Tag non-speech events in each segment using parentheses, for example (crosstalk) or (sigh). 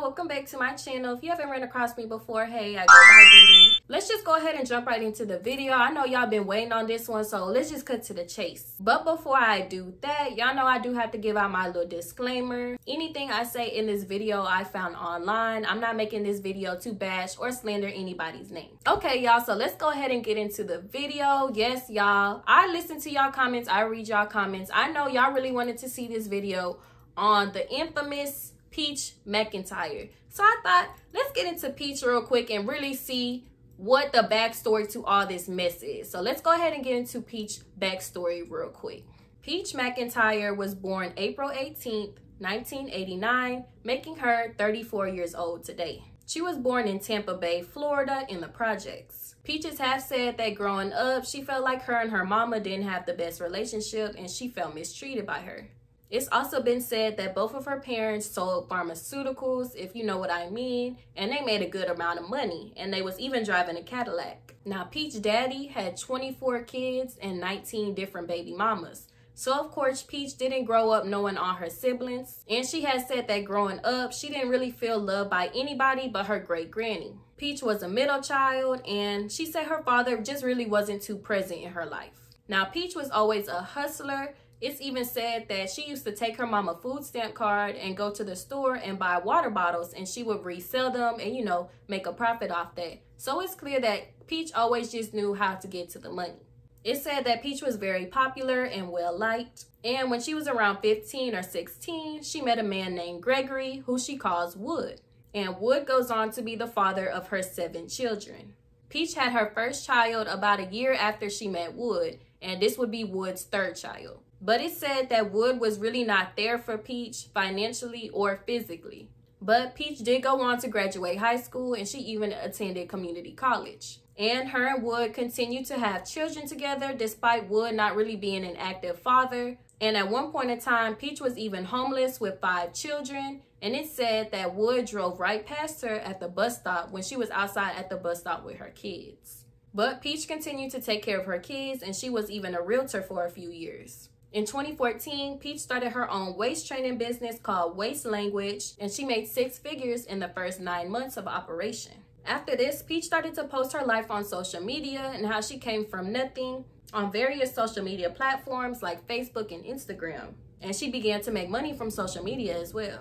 welcome back to my channel. If you haven't ran across me before hey i go by Doodie. let's just go ahead and jump right into the video. I know y'all been waiting on this one so let's just cut to the chase. But before i do that y'all know i do have to give out my little disclaimer. Anything i say in this video i found online i'm not making this video to bash or slander anybody's name. Okay y'all so let's go ahead and get into the video. Yes y'all i listen to y'all comments. I read y'all comments. I know y'all really wanted to see this video on the infamous Peach McIntyre. So I thought, let's get into Peach real quick and really see what the backstory to all this mess is. So let's go ahead and get into Peach backstory real quick. Peach McIntyre was born April 18th, 1989, making her 34 years old today. She was born in Tampa Bay, Florida in the projects. Peaches have said that growing up, she felt like her and her mama didn't have the best relationship and she felt mistreated by her. It's also been said that both of her parents sold pharmaceuticals, if you know what I mean, and they made a good amount of money, and they was even driving a Cadillac. Now, Peach daddy had 24 kids and 19 different baby mamas. So of course, Peach didn't grow up knowing all her siblings, and she has said that growing up, she didn't really feel loved by anybody but her great granny. Peach was a middle child, and she said her father just really wasn't too present in her life. Now, Peach was always a hustler it's even said that she used to take her mama food stamp card and go to the store and buy water bottles and she would resell them and, you know, make a profit off that. So it's clear that Peach always just knew how to get to the money. It said that Peach was very popular and well liked. And when she was around 15 or 16, she met a man named Gregory, who she calls Wood. And Wood goes on to be the father of her seven children. Peach had her first child about a year after she met Wood, and this would be Wood's third child. But it said that Wood was really not there for Peach financially or physically. But Peach did go on to graduate high school and she even attended community college. And her and Wood continued to have children together despite Wood not really being an active father. And at one point in time, Peach was even homeless with five children. And it said that Wood drove right past her at the bus stop when she was outside at the bus stop with her kids. But Peach continued to take care of her kids and she was even a realtor for a few years. In 2014, Peach started her own waist training business called Waist Language, and she made six figures in the first nine months of operation. After this, Peach started to post her life on social media and how she came from nothing on various social media platforms like Facebook and Instagram. And she began to make money from social media as well.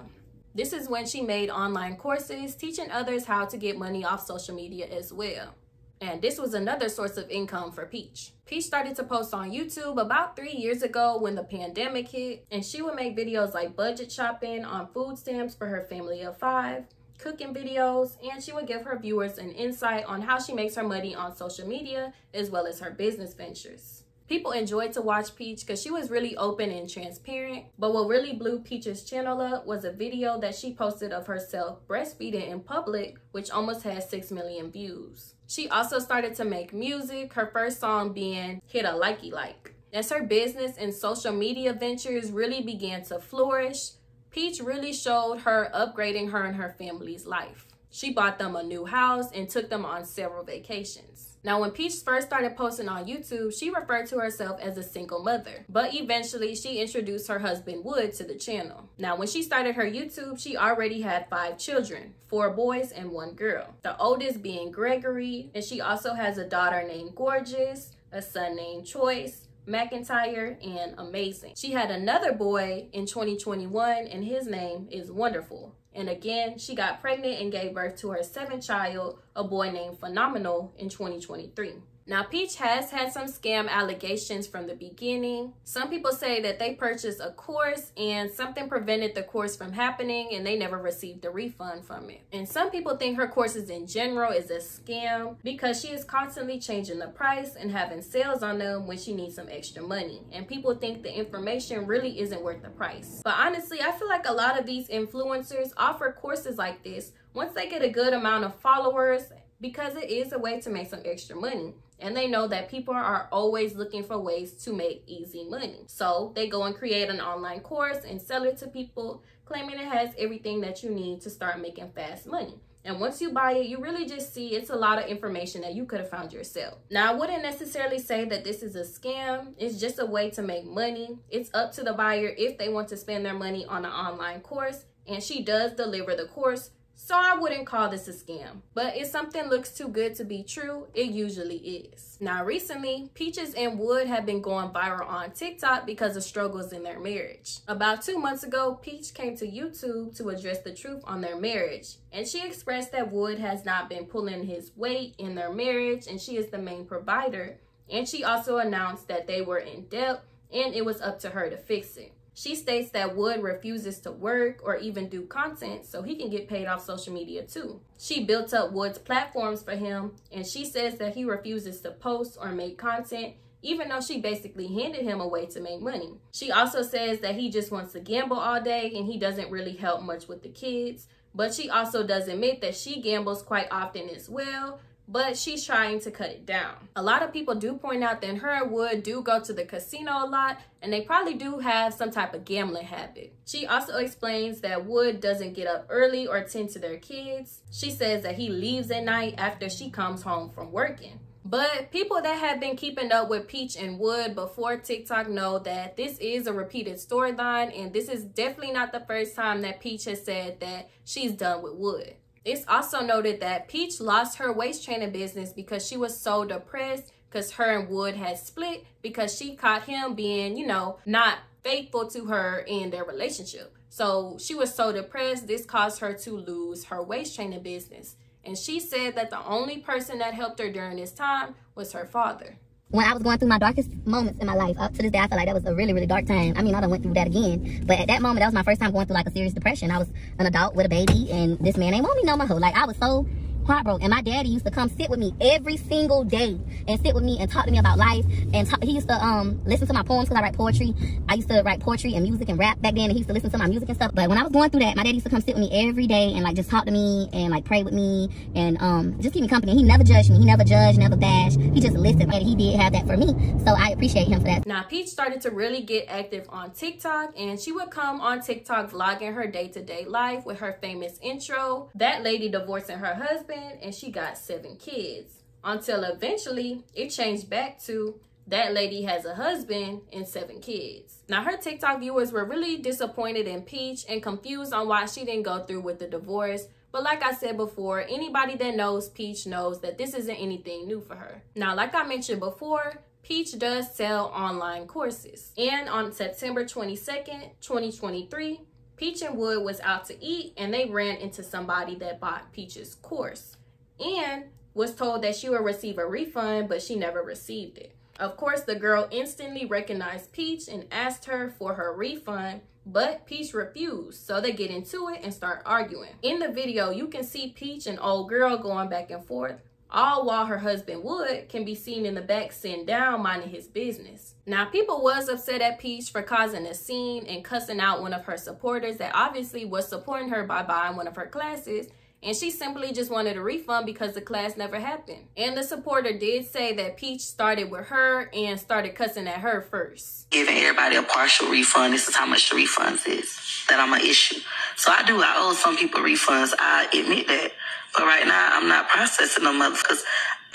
This is when she made online courses teaching others how to get money off social media as well. And this was another source of income for Peach. Peach started to post on YouTube about three years ago when the pandemic hit, and she would make videos like budget shopping on food stamps for her family of five, cooking videos, and she would give her viewers an insight on how she makes her money on social media as well as her business ventures. People enjoyed to watch Peach because she was really open and transparent. But what really blew Peach's channel up was a video that she posted of herself breastfeeding in public, which almost had 6 million views. She also started to make music, her first song being Hit a Likey Like. As her business and social media ventures really began to flourish, Peach really showed her upgrading her and her family's life. She bought them a new house and took them on several vacations. Now, when Peach first started posting on YouTube, she referred to herself as a single mother, but eventually she introduced her husband Wood to the channel. Now, when she started her YouTube, she already had five children, four boys and one girl. The oldest being Gregory, and she also has a daughter named Gorgeous, a son named Choice, McIntyre, and Amazing. She had another boy in 2021, and his name is Wonderful. And again, she got pregnant and gave birth to her seventh child, a boy named Phenomenal, in 2023. Now, Peach has had some scam allegations from the beginning. Some people say that they purchased a course and something prevented the course from happening and they never received a refund from it. And some people think her courses in general is a scam because she is constantly changing the price and having sales on them when she needs some extra money. And people think the information really isn't worth the price. But honestly, I feel like a lot of these influencers offer courses like this once they get a good amount of followers because it is a way to make some extra money and they know that people are always looking for ways to make easy money. So they go and create an online course and sell it to people, claiming it has everything that you need to start making fast money. And once you buy it, you really just see it's a lot of information that you could have found yourself. Now, I wouldn't necessarily say that this is a scam. It's just a way to make money. It's up to the buyer if they want to spend their money on an online course. And she does deliver the course So I wouldn't call this a scam. But if something looks too good to be true, it usually is. Now recently, Peaches and Wood have been going viral on TikTok because of struggles in their marriage. About two months ago, Peach came to YouTube to address the truth on their marriage. And she expressed that Wood has not been pulling his weight in their marriage and she is the main provider. And she also announced that they were in debt and it was up to her to fix it. She states that Wood refuses to work or even do content so he can get paid off social media too. She built up Wood's platforms for him and she says that he refuses to post or make content even though she basically handed him a way to make money. She also says that he just wants to gamble all day and he doesn't really help much with the kids. But she also does admit that she gambles quite often as well, but she's trying to cut it down. A lot of people do point out that her and Wood do go to the casino a lot and they probably do have some type of gambling habit. She also explains that Wood doesn't get up early or tend to their kids. She says that he leaves at night after she comes home from working. But people that have been keeping up with Peach and Wood before TikTok know that this is a repeated storyline and this is definitely not the first time that Peach has said that she's done with Wood. It's also noted that Peach lost her waist training business because she was so depressed because her and Wood had split because she caught him being, you know, not faithful to her in their relationship. So she was so depressed, this caused her to lose her waist training business. And she said that the only person that helped her during this time was her father when I was going through my darkest moments in my life, up to this day, I feel like that was a really, really dark time. I mean, I done went through that again. But at that moment, that was my first time going through like a serious depression. I was an adult with a baby and this man ain't want me no more. Like I was so heartbroken. And my daddy used to come sit with me every single day and sit with me and talk to me about life. And talk, he used to um listen to my poems because I write poetry. I used to write poetry and music and rap back then. And he used to listen to my music and stuff. But when I was going through that, my daddy used to come sit with me every day and like just talk to me and like pray with me and um just keep me company. He never judged me. He never judged, never bashed. He just listened. And he did have that for me. So I appreciate him for that. Now Peach started to really get active on TikTok and she would come on TikTok vlogging her day-to-day -day life with her famous intro. That lady divorcing her husband and she got seven kids until eventually it changed back to that lady has a husband and seven kids. Now, her TikTok viewers were really disappointed in Peach and confused on why she didn't go through with the divorce. But like I said before, anybody that knows Peach knows that this isn't anything new for her. Now, like I mentioned before, Peach does sell online courses. And on September 22nd, 2023, Peach and Wood was out to eat and they ran into somebody that bought Peach's course and was told that she would receive a refund, but she never received it. Of course, the girl instantly recognized Peach and asked her for her refund, but Peach refused. So they get into it and start arguing. In the video, you can see Peach and old girl going back and forth, all while her husband Wood can be seen in the back sitting down minding his business. Now, people was upset at Peach for causing a scene and cussing out one of her supporters that obviously was supporting her by buying one of her classes and she simply just wanted a refund because the class never happened. And the supporter did say that Peach started with her and started cussing at her first. Giving everybody a partial refund. This is how much the refunds is that I'm an issue. So I do. I owe some people refunds. I admit that. But right now, I'm not processing them up because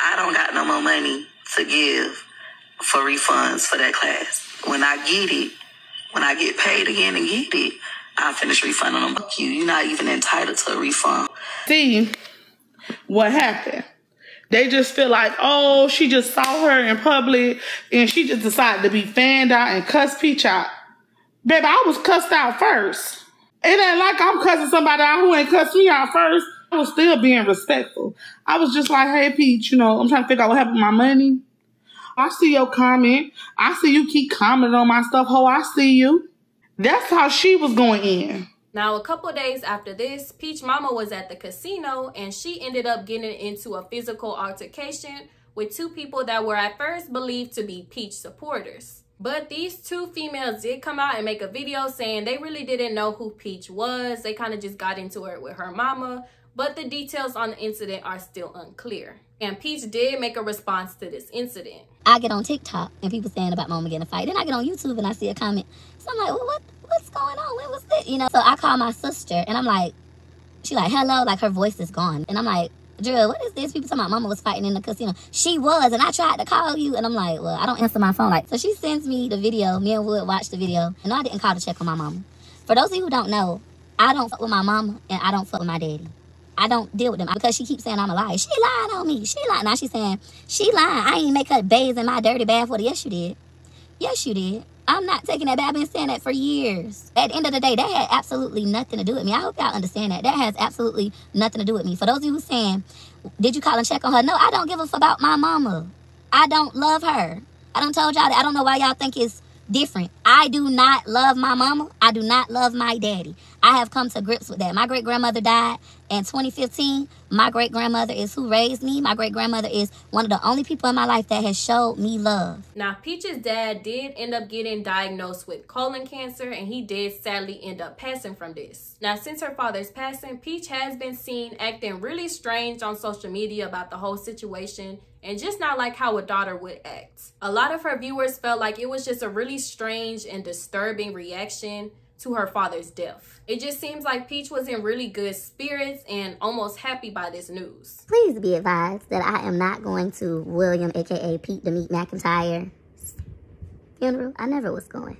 I don't got no more money to give for refunds for that class. When I get it, when I get paid again and get it, I'll finish refunding them. Fuck you. You're not even entitled to a refund. See what happened. They just feel like, oh, she just saw her in public and she just decided to be fanned out and cuss Peach out. Baby, I was cussed out first. It ain't like I'm cussing somebody out who ain't cussed me out first. I was still being respectful. I was just like, hey, Peach, you know, I'm trying to figure out what happened with my money. I see your comment. I see you keep commenting on my stuff. Ho, I see you. That's how she was going in. Now, a couple days after this, Peach Mama was at the casino and she ended up getting into a physical altercation with two people that were at first believed to be Peach supporters. But these two females did come out and make a video saying they really didn't know who Peach was. They kind of just got into it with her mama, but the details on the incident are still unclear. And Peach did make a response to this incident. I get on TikTok and people saying about mama getting a fight. Then I get on YouTube and I see a comment. So I'm like, well, what, what's going on? When was this? You know, so I call my sister and I'm like, she like, hello, like her voice is gone. And I'm like, Drill, what is this? People talking about mama was fighting in the casino. She was, and I tried to call you. And I'm like, well, I don't answer my phone. Like, so she sends me the video. Me and Wood watched the video. And no, I didn't call to check on my mama. For those of you who don't know, I don't fuck with my mama and I don't fuck with my daddy. I don't deal with them because she keeps saying I'm a liar. She lied on me. She lied. Now she's saying she lied. I ain't make her bathe in my dirty bath water. Yes, you did. Yes, you did. I'm not taking that bath. I've been saying that for years. At the end of the day, that had absolutely nothing to do with me. I hope y'all understand that. That has absolutely nothing to do with me. For those of you who saying, did you call and check on her? No, I don't give a fuck about my mama. I don't love her. I don't told y'all that. I don't know why y'all think it's different. I do not love my mama. I do not love my daddy. I have come to grips with that. My great grandmother died in 2015. My great grandmother is who raised me. My great grandmother is one of the only people in my life that has showed me love. Now, Peach's dad did end up getting diagnosed with colon cancer, and he did sadly end up passing from this. Now, since her father's passing, Peach has been seen acting really strange on social media about the whole situation and just not like how a daughter would act. A lot of her viewers felt like it was just a really strange and disturbing reaction to her father's death. It just seems like Peach was in really good spirits and almost happy by this news. Please be advised that I am not going to William, aka Pete the Meat McIntyre funeral. I never was going.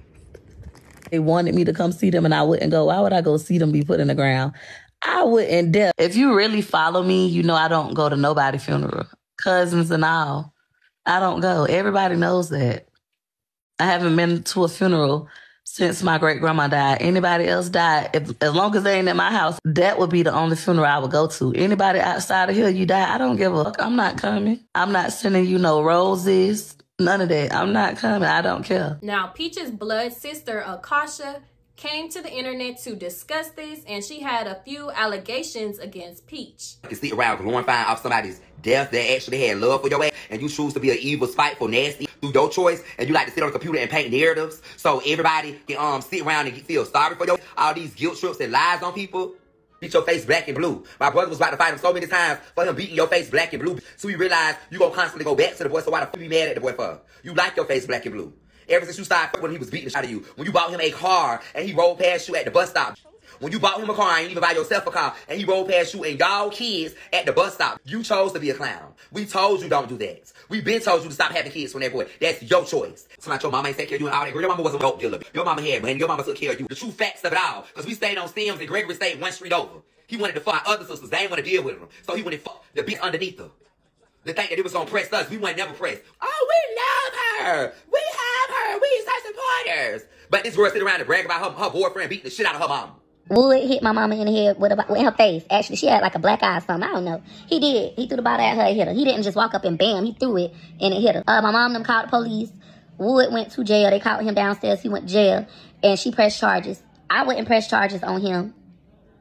They wanted me to come see them and I wouldn't go. Why would I go see them be put in the ground? I wouldn't dare. If you really follow me, you know I don't go to nobody funeral cousins and all. I don't go. Everybody knows that. I haven't been to a funeral since my great grandma died. Anybody else died, if, as long as they ain't in my house, that would be the only funeral I would go to. Anybody outside of here, you die, I don't give a fuck. I'm not coming. I'm not sending you no roses. None of that. I'm not coming. I don't care. Now, Peach's blood sister, Akasha, came to the internet to discuss this and she had a few allegations against Peach. You can sit around glorifying off somebody's death that actually had love for your ass and you choose to be an evil, spiteful, nasty through your choice and you like to sit on the computer and paint narratives so everybody can um sit around and feel sorry for your all these guilt trips and lies on people. Beat your face black and blue. My brother was about to fight him so many times for him beating your face black and blue. So we realized you gonna constantly go back to the boy. So why the fuck you mad at the boy for? You like your face black and blue. Ever since you started when he was beating the shit out of you. When you bought him a car and he rolled past you at the bus stop. When you bought him a car and even buy yourself a car and he rolled past you and y'all kids at the bus stop, you chose to be a clown. We told you don't do that. We been told you to stop having kids from that boy. That's your choice. It's not your mama ain't take care of you and all that. Your mama was a dope dealer. Your mama had money. Your mama took care of you. The true facts of it all. Because we stayed on Sims and Gregory stayed one street over. He wanted to fuck other sisters. They didn't want to deal with them. So he went and fuck the bitch underneath her. The thing that it was gonna press us, we weren't never pressed. Oh, we love her. But this girl sit around and brag about her, her boyfriend beating the shit out of her mom. Wood hit my mama in the head with, a, her face. Actually, she had like a black eye or something. I don't know. He did. He threw the bottle at her and hit her. He didn't just walk up and bam, he threw it and it hit her. Uh, my mom them called the police. Wood went to jail. They called him downstairs. He went to jail and she pressed charges. I wouldn't press charges on him.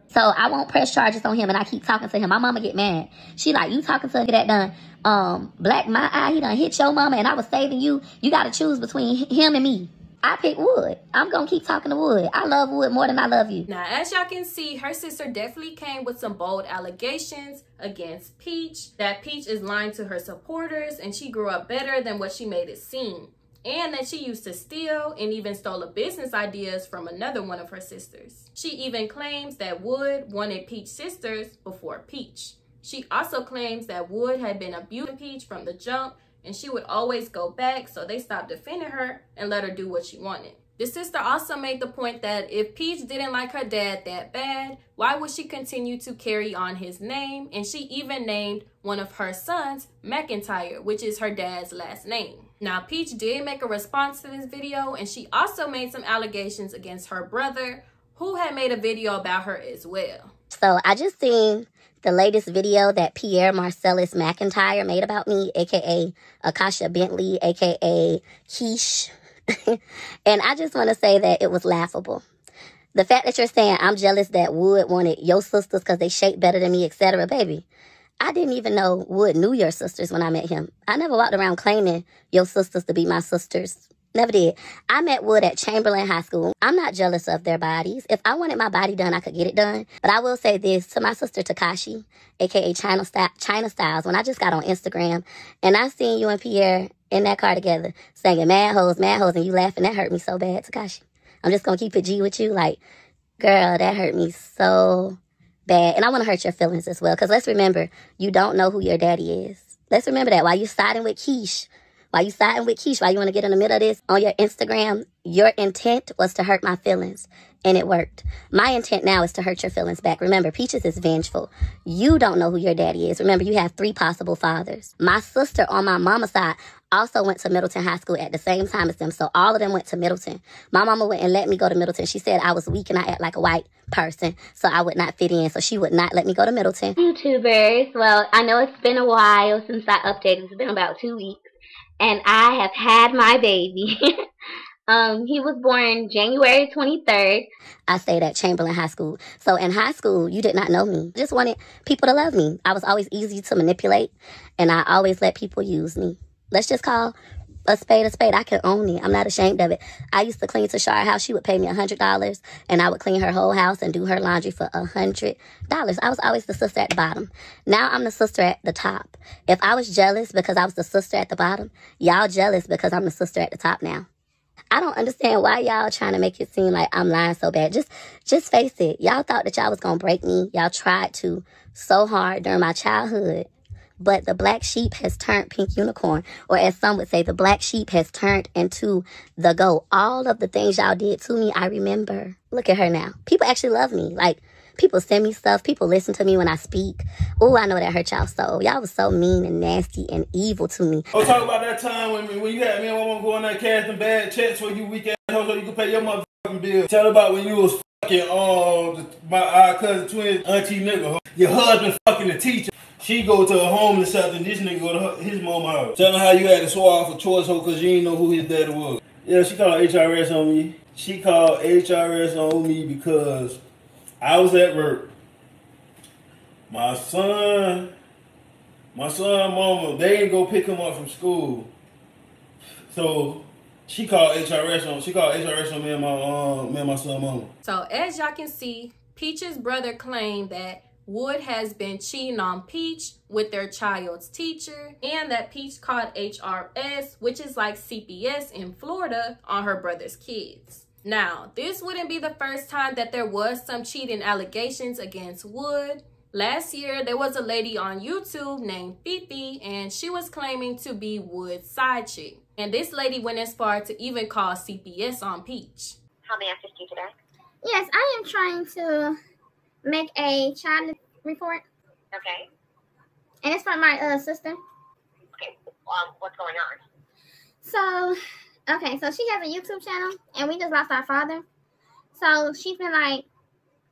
So I won't press charges on him and I keep talking to him. My mama get mad. She like, you talking to get that done. Um, black my eye, he done hit your mama and I was saving you. You gotta choose between him and me. I pick Wood. I'm gonna keep talking to Wood. I love Wood more than I love you. Now, as y'all can see, her sister definitely came with some bold allegations against Peach. That Peach is lying to her supporters and she grew up better than what she made it seem. And that she used to steal and even stole a business ideas from another one of her sisters. She even claims that Wood wanted Peach sisters before Peach. She also claims that Wood had been abusing Peach from the jump and she would always go back so they stopped defending her and let her do what she wanted. The sister also made the point that if Peach didn't like her dad that bad, why would she continue to carry on his name? And she even named one of her sons McIntyre, which is her dad's last name. Now, Peach did make a response to this video, and she also made some allegations against her brother, who had made a video about her as well. So I just seen the latest video that Pierre Marcellus McIntyre made about me, aka Akasha Bentley, aka Keish. (laughs) and I just want to say that it was laughable. The fact that you're saying I'm jealous that Wood wanted your sisters because they shape better than me, etc., baby. I didn't even know Wood knew your sisters when I met him. I never walked around claiming your sisters to be my sisters. Never did. I met Wood at Chamberlain High School. I'm not jealous of their bodies. If I wanted my body done, I could get it done. But I will say this to my sister Takashi, aka China, China Styles, when I just got on Instagram and I seen you and Pierre in that car together singing mad hoes, mad hoes, and you laughing, that hurt me so bad, Takashi. I'm just gonna keep it G with you. Like, girl, that hurt me so bad. And I wanna hurt your feelings as well. Cause let's remember, you don't know who your daddy is. Let's remember that while you're siding with Keish Why you siding with Keisha, Why you want to get in the middle of this on your Instagram? Your intent was to hurt my feelings, and it worked. My intent now is to hurt your feelings back. Remember, Peaches is vengeful. You don't know who your daddy is. Remember, you have three possible fathers. My sister on my mama's side also went to Middleton High School at the same time as them. So all of them went to Middleton. My mama went and let me go to Middleton. She said I was weak and I act like a white person, so I would not fit in. So she would not let me go to Middleton. YouTubers, well, I know it's been a while since I updated. It's been about two weeks. And I have had my baby. (laughs) um, he was born January 23rd. I stayed at Chamberlain High School. So in high school, you did not know me. Just wanted people to love me. I was always easy to manipulate, and I always let people use me. Let's just call a spade a spade. I can own it. I'm not ashamed of it. I used to clean Tashara house. She would pay me a hundred dollars and I would clean her whole house and do her laundry for a hundred dollars. I was always the sister at the bottom. Now I'm the sister at the top. If I was jealous because I was the sister at the bottom, y'all jealous because I'm the sister at the top now. I don't understand why y'all trying to make it seem like I'm lying so bad. Just just face it. Y'all thought that y'all was gonna break me. Y'all tried to so hard during my childhood but the black sheep has turned pink unicorn, or as some would say, the black sheep has turned into the goat. All of the things y'all did to me, I remember. Look at her now. People actually love me. Like, people send me stuff. People listen to me when I speak. Oh, I know that hurt y'all so. Y'all was so mean and nasty and evil to me. Oh, talk about that time when, when you had me and mom going there casting bad checks for you weekend so you could pay your motherfucking bill. Tell about when you was fucking um my our cousin twin auntie nigga. Your husband fucking the teacher. She go to a homeless shelter and this nigga go to her, his mama house. Tell her how you had to swallow for choice hoe because you didn't know who his daddy was. Yeah, she called HRS on me. She called HRS on me because I was at work. My son, my son mama, they didn't go pick him up from school. So she called HRS on she called HRS on me and my um me and my son mama. So as y'all can see, Peach's brother claimed that Wood has been cheating on Peach with their child's teacher and that Peach called HRS, which is like CPS in Florida, on her brother's kids. Now, this wouldn't be the first time that there was some cheating allegations against Wood. Last year, there was a lady on YouTube named Fifi, and she was claiming to be Wood's side chick. And this lady went as far to even call CPS on Peach. How may I assist you today? Yes, I am trying to make a child report, Okay. and it's from my uh, sister. Okay. Um, what's going on? So, okay, so she has a YouTube channel, and we just lost our father. So she's been like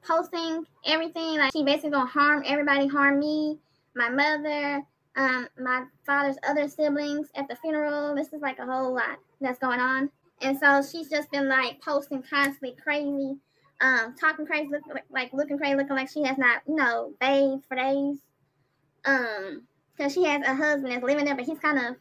posting everything, like she basically gonna harm everybody, harm me, my mother, um, my father's other siblings at the funeral. This is like a whole lot that's going on, and so she's just been like posting constantly crazy um, talking crazy, look, like looking crazy, looking like she has not, you know, bathed for days. Um, because she has a husband that's living there, but he's kind of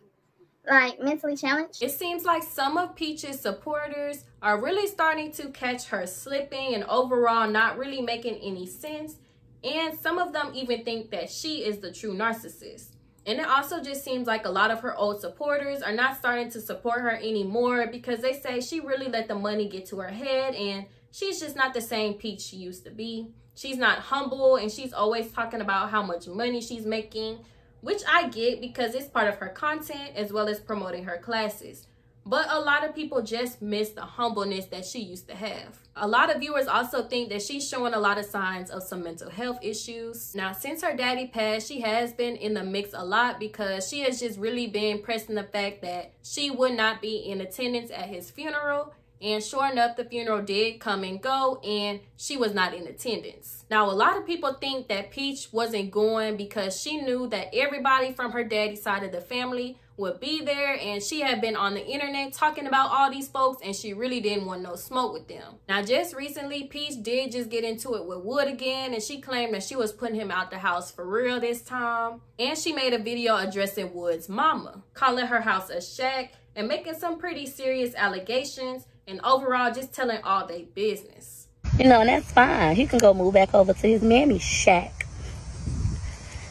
like mentally challenged. It seems like some of Peach's supporters are really starting to catch her slipping and overall not really making any sense. And some of them even think that she is the true narcissist. And it also just seems like a lot of her old supporters are not starting to support her anymore because they say she really let the money get to her head and she's just not the same Peach she used to be. She's not humble and she's always talking about how much money she's making, which I get because it's part of her content as well as promoting her classes. But a lot of people just miss the humbleness that she used to have. A lot of viewers also think that she's showing a lot of signs of some mental health issues. Now, since her daddy passed, she has been in the mix a lot because she has just really been pressing the fact that she would not be in attendance at his funeral and sure enough, the funeral did come and go, and she was not in attendance. Now, a lot of people think that Peach wasn't going because she knew that everybody from her daddy's side of the family would be there, and she had been on the internet talking about all these folks, and she really didn't want no smoke with them. Now, just recently, Peach did just get into it with Wood again, and she claimed that she was putting him out the house for real this time. And she made a video addressing Wood's mama, calling her house a shack and making some pretty serious allegations and overall just telling all their business. You know, and that's fine. He can go move back over to his mammy shack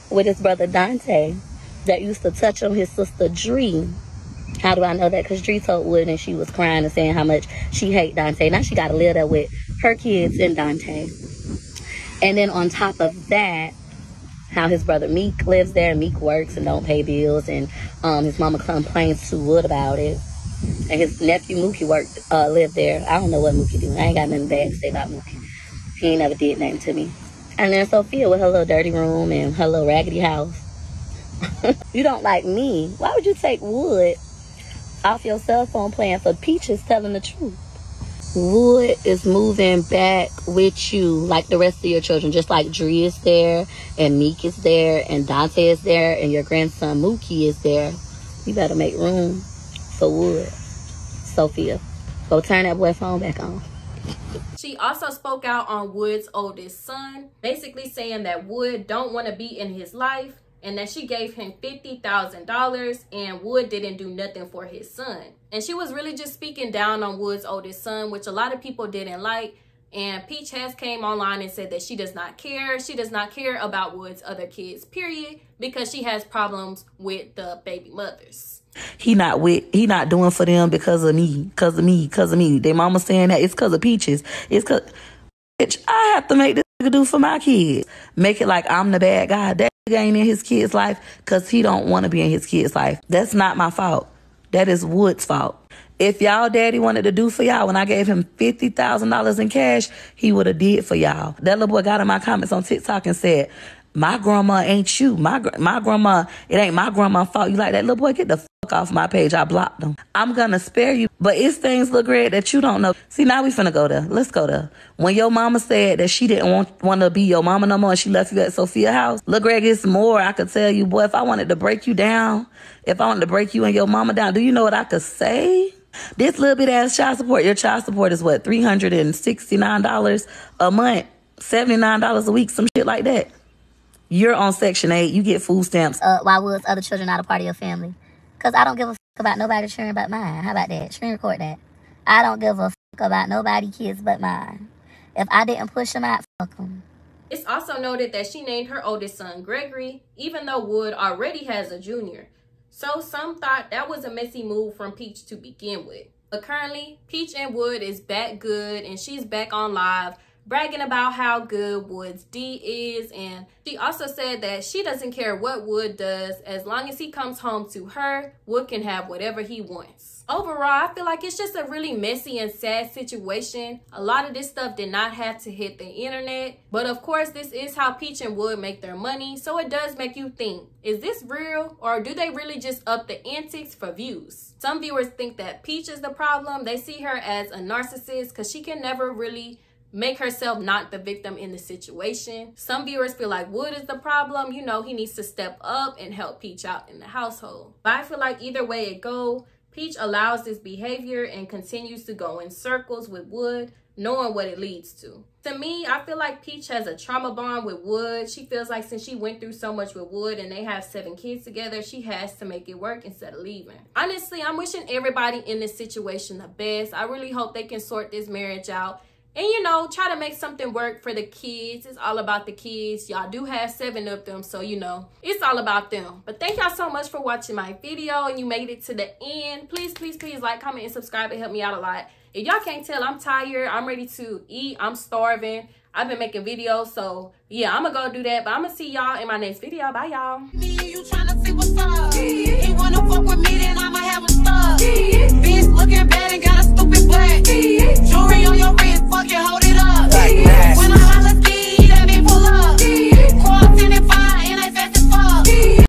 with his brother Dante that used to touch on his sister Dree. How do I know that? Because Dree told Wood and she was crying and saying how much she hate Dante. Now she got to live there with her kids and Dante. And then on top of that, how his brother Meek lives there. Meek works and don't pay bills, and um, his mama complains to Wood about it. And his nephew Mookie worked, uh, lived there. I don't know what Mookie do. I ain't got nothing bad to say about Mookie. He ain't never did nothing to me. And then Sophia with her little dirty room and her little raggedy house. (laughs) you don't like me. Why would you take Wood off your cell phone plan for Peaches telling the truth? Wood is moving back with you like the rest of your children, just like Dree is there, and Meek is there, and Dante is there, and your grandson Mookie is there. You better make room for Wood. Sophia, go turn that boy phone back on. She also spoke out on Wood's oldest son, basically saying that Wood don't want to be in his life and that she gave him $50,000 and Wood didn't do nothing for his son. And she was really just speaking down on Wood's oldest son, which a lot of people didn't like. And Peach has came online and said that she does not care. She does not care about Wood's other kids, period, because she has problems with the baby mothers. He not with he not doing for them because of me, because of me, because of me. Their mama saying that it's because of Peaches. It's cause bitch, I have to make this do for my kids. Make it like I'm the bad guy. That ain't in his kid's life because he don't want to be in his kid's life. That's not my fault. That is Wood's fault. If y'all daddy wanted to do for y'all, when I gave him fifty thousand dollars in cash, he would have did for y'all. That little boy got in my comments on TikTok and said, "My grandma ain't you. My my grandma, it ain't my grandma's fault. You like that little boy? Get the fuck off my page. I blocked them. I'm gonna spare you, but it's things, look red that you don't know. See, now we finna go there. Let's go there. When your mama said that she didn't want want to be your mama no more, and she left you at Sophia house. Look, Greg, it's more. I could tell you, boy. If I wanted to break you down, if I wanted to break you and your mama down, do you know what I could say? This little bit ass child support, your child support is what, $369 a month, $79 a week, some shit like that. You're on Section 8, you get food stamps. Uh, why was other children not a part of your family? Because I don't give a fuck about nobody sharing but mine. How about that? Screen record that. I don't give a fuck about nobody kids but mine. If I didn't push them out, fuck them. It's also noted that she named her oldest son Gregory, even though Wood already has a junior. So some thought that was a messy move from Peach to begin with. But currently, Peach and Wood is back good and she's back on live bragging about how good Wood's D is. And she also said that she doesn't care what Wood does. As long as he comes home to her, Wood can have whatever he wants. Overall, I feel like it's just a really messy and sad situation. A lot of this stuff did not have to hit the internet. But of course, this is how Peach and Wood make their money. So it does make you think, is this real? Or do they really just up the antics for views? Some viewers think that Peach is the problem. They see her as a narcissist because she can never really make herself not the victim in the situation. Some viewers feel like Wood is the problem. You know, he needs to step up and help Peach out in the household. But I feel like either way it go, Peach allows this behavior and continues to go in circles with Wood, knowing what it leads to. To me, I feel like Peach has a trauma bond with Wood. She feels like since she went through so much with Wood and they have seven kids together, she has to make it work instead of leaving. Honestly, I'm wishing everybody in this situation the best. I really hope they can sort this marriage out and you know try to make something work for the kids. It's all about the kids. Y'all do have seven of them so you know it's all about them. But thank y'all so much for watching my video and you made it to the end. Please please please like comment and subscribe. It helped me out a lot. If y'all can't tell i'm tired. I'm ready to eat. I'm starving. I've been making videos so yeah i'm gonna go do that. But i'm gonna see y'all in my next video. Bye y'all. Yeah. Jewelry on your wrist, hold it up. When I holla let me pull up. Cross in